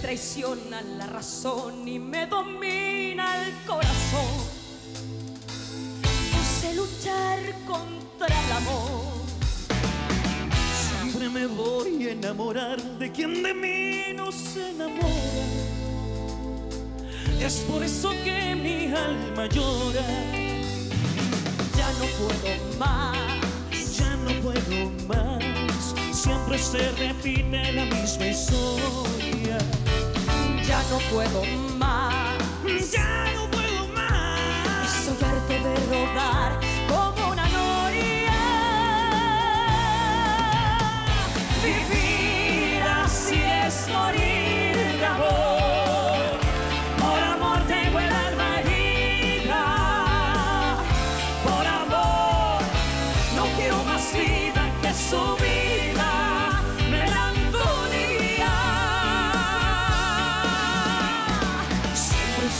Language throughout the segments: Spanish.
traiciona la razón y me domina el corazón. No sé luchar contra el amor. Siempre me voy a enamorar de quien de mí no se enamora. Es por eso que mi alma llora. Ya no puedo más. Ya no puedo más. Siempre se repite la misma historia. Ya no puedo más.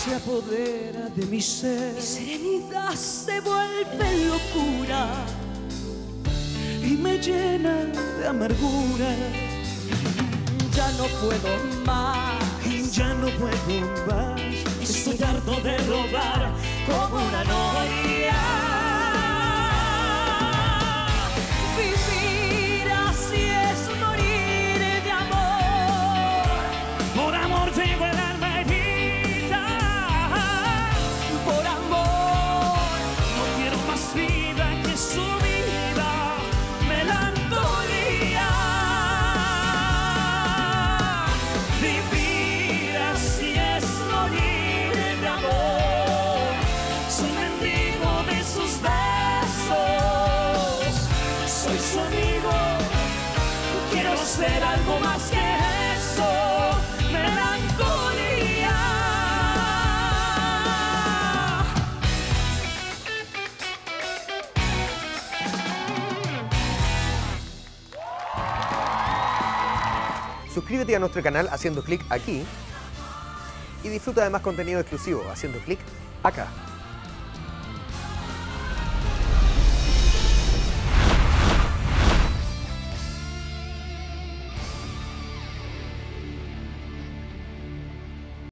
Se apodera de mi ser. Mi serenidad se vuelve locura. y me llena de amargura. Ya no puedo más. Ya no puedo más. Ser algo más que eso. Melancolía. Suscríbete a nuestro canal haciendo clic aquí y disfruta de más contenido exclusivo haciendo clic acá.